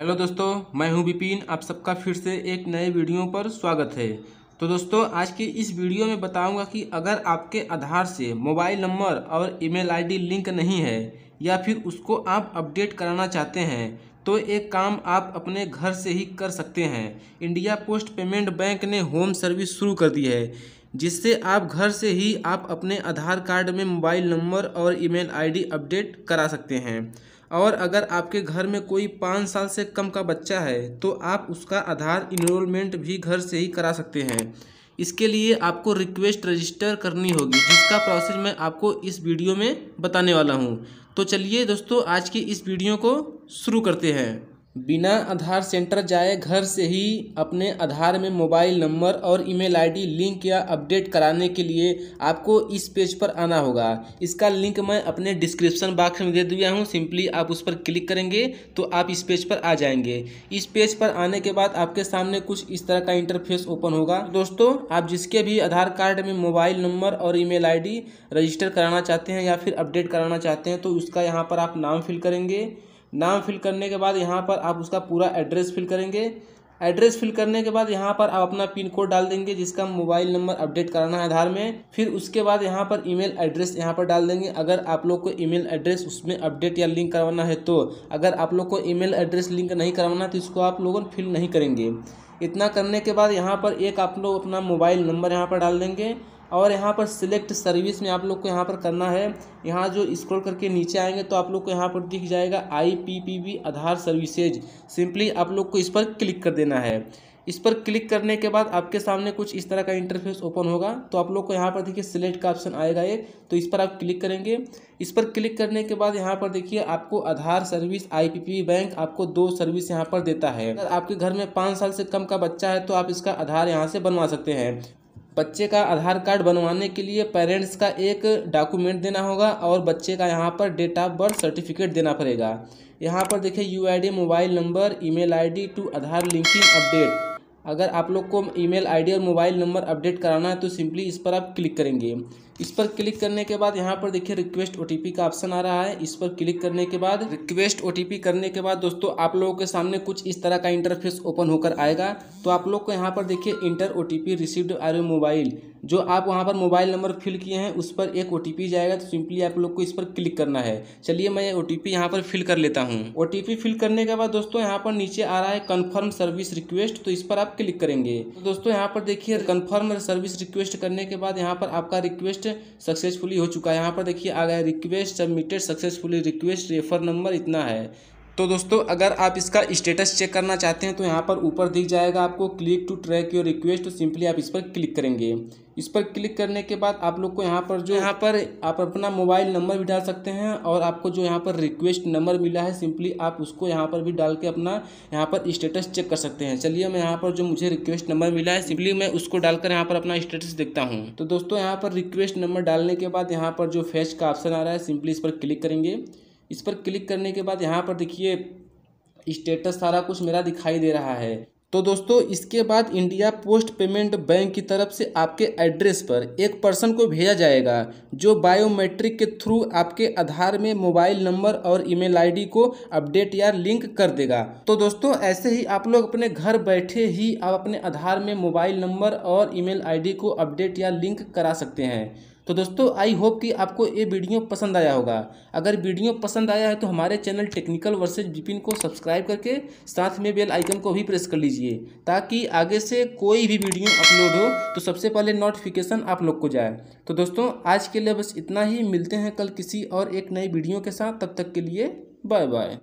Hello दोस्तों, मैं हूँ विपिन। आप सबका फिर से एक नए वीडियो पर स्वागत है। तो दोस्तों, आज की इस वीडियो में बताऊँगा कि अगर आपके आधार से मोबाइल नंबर और ईमेल आईडी लिंक नहीं है या फिर उसको आप अपडेट कराना चाहते हैं तो एक काम आप अपने घर से ही कर सकते हैं। इंडिया पोस्ट पेमेंट बैंक ने होम सर्विस शुरू कर दी है, जिससे आप घर से ही आप अपने आधार कार्ड में मोबाइल नंबर और ईमेल आईडी अपडेट करा सकते हैं। और अगर आपके घर में कोई पाँच साल से कम का बच्चा है तो आप उसका आधार इनरोलमेंट भी घर से ही करा सकते हैं। इसके लिए आपको रिक्वेस्ट रजिस्टर करनी होगी, जिसका प्रोसेस मैं आपको इस वीडियो में बताने वाला हूँ। तो चलिए दोस्तों, आज की इस वीडियो को शुरू करते हैं। बिना आधार सेंटर जाए घर से ही अपने आधार में मोबाइल नंबर और ईमेल आईडी, लिंक या अपडेट कराने के लिए आपको इस पेज पर आना होगा। इसका लिंक मैं अपने डिस्क्रिप्शन बॉक्स में दे दिया हूँ। सिंपली आप उस पर क्लिक करेंगे तो आप इस पेज पर आ जाएँगे। इस पेज पर आने के बाद आपके सामने कुछ इस तरह का इंटरफेस ओपन होगा। दोस्तों, आप जिसके भी आधार कार्ड में मोबाइल नंबर और ई मेल रजिस्टर कराना चाहते हैं या फिर अपडेट कराना चाहते हैं तो उसका यहाँ पर आप नाम फिल करेंगे। नाम फिल करने के बाद यहाँ पर आप उसका पूरा एड्रेस फिल करेंगे। एड्रेस फिल करने के बाद यहाँ पर आप अपना पिन कोड डाल देंगे, जिसका मोबाइल नंबर अपडेट कराना है आधार में। फिर उसके बाद यहाँ पर ईमेल एड्रेस यहाँ पर डाल देंगे। अगर आप लोग को ईमेल एड्रेस उसमें अपडेट या लिंक करवाना है तो अगर आप लोग को ईमेल एड्रेस लिंक नहीं करवाना तो इसको आप लोगों फिल नहीं करेंगे। इतना करने के बाद यहाँ पर एक आप लोग अपना मोबाइल नंबर यहाँ पर डाल देंगे। और यहाँ पर सिलेक्ट सर्विस में आप लोग को यहाँ पर करना है। यहाँ जो स्क्रॉल करके नीचे आएँगे तो आप लोग को यहाँ पर दिख जाएगा I P P Aadhaar services simply आप लोग को इस पर क्लिक कर देना है। इस पर क्लिक करने के बाद आपके सामने कुछ इस तरह का इंटरफेस ओपन होगा। तो आप लोग को यहाँ पर देखिए सिलेक्ट का ऑप्शन आएगा एक तो इस पर आप क्लिक करेंगे। इस पर क्लिक करने के बाद यहाँ पर देखिए आपको आधार सर्विस आईपीपी बैंक आपको दो सर्विस यहाँ पर देता है। अगर आपके घर में पाँच साल से कम का बच्चा है तो आप इसका आधार यहाँ से बनवा सकते हैं। बच्चे का आधार कार्ड बनवाने के लिए पेरेंट्स का एक डॉक्यूमेंट देना होगा और बच्चे का यहाँ पर डेट ऑफ़ बर्थ सर्टिफिकेट देना पड़ेगा। यहाँ पर देखिए you mobile number email ID to Aadhaar linking update अगर आप लोग को ईमेल आईडी और मोबाइल नंबर अपडेट कराना है तो सिंपली इस पर आप क्लिक करेंगे। इस पर क्लिक करने के बाद यहाँ पर देखिए रिक्वेस्ट ओटीपी का ऑप्शन आ रहा है। इस पर क्लिक करने के बाद रिक्वेस्ट ओटीपी करने के बाद दोस्तों आप लोगों के सामने कुछ इस तरह का इंटरफेस ओपन होकर आएगा। तो आप लोग को यहाँ पर देखिए enter OTP received are mobile जो आप वहाँ पर मोबाइल नंबर फिल किए हैं, उस पर एक ओटीपी जाएगा। तो सिंपली आप लोग को इस पर क्लिक करना है। चलिए मैं ओ टी यहाँ पर फिल कर लेता हूँ। ओ फिल करने के बाद दोस्तों यहाँ पर नीचे आ रहा है कन्फर्म सर्विस रिक्वेस्ट तो इस पर आप क्लिक करेंगे। दोस्तों यहाँ पर देखिए कन्फर्म सर्विस रिक्वेस्ट करने के बाद यहाँ पर आपका रिक्वेस्ट सक्सेसफुली हो चुका है। यहाँ पर देखिए, आ गया request submitted successfully request refer number इतना है। तो दोस्तों, अगर आप इसका स्टेटस चेक करना चाहते हैं तो यहाँ पर ऊपर दिख जाएगा आपको click to track your request तो सिंपली आप इस पर क्लिक करेंगे। इस पर क्लिक करने के बाद आप लोग को यहाँ पर जो यहाँ पर आप अपना मोबाइल नंबर भी डाल सकते हैं और आपको जो यहाँ पर रिक्वेस्ट नंबर मिला है सिंपली आप उसको यहाँ पर भी डाल के अपना यहाँ पर स्टेटस चेक कर सकते हैं चलिए मैं यहाँ पर जो मुझे रिक्वेस्ट नंबर मिला है सिंपली मैं उसको डालकर यहाँ पर अपना स्टेटस देखता हूँ तो दोस्तों यहाँ पर रिक्वेस्ट नंबर डालने के बाद यहाँ पर जो फेच का ऑप्शन आ रहा है सिंपली इस पर क्लिक करेंगे इस पर क्लिक करने के बाद यहाँ पर देखिए स्टेटस सारा कुछ मेरा दिखाई दे रहा है तो दोस्तों, इसके बाद इंडिया पोस्ट पेमेंट बैंक की तरफ़ से आपके एड्रेस पर एक पर्सन को भेजा जाएगा, जो बायोमेट्रिक के थ्रू आपके आधार में मोबाइल नंबर और ईमेल आईडी को अपडेट या लिंक कर देगा। तो दोस्तों, ऐसे ही आप लोग अपने घर बैठे ही आप अपने आधार में मोबाइल नंबर और ईमेल आईडी को अपडेट या लिंक करा सकते हैं। तो दोस्तों आई होप कि आपको ये वीडियो पसंद आया होगा। अगर वीडियो पसंद आया है तो हमारे चैनल टेक्निकल वर्सेज विपिन को सब्सक्राइब करके साथ में बेल आइकन को भी प्रेस कर लीजिए, ताकि आगे से कोई भी वीडियो अपलोड हो तो सबसे पहले नोटिफिकेशन आप लोग को जाए। तो दोस्तों, आज के लिए बस इतना ही। मिलते हैं कल किसी और एक नई वीडियो के साथ। तब तक के लिए बाय बाय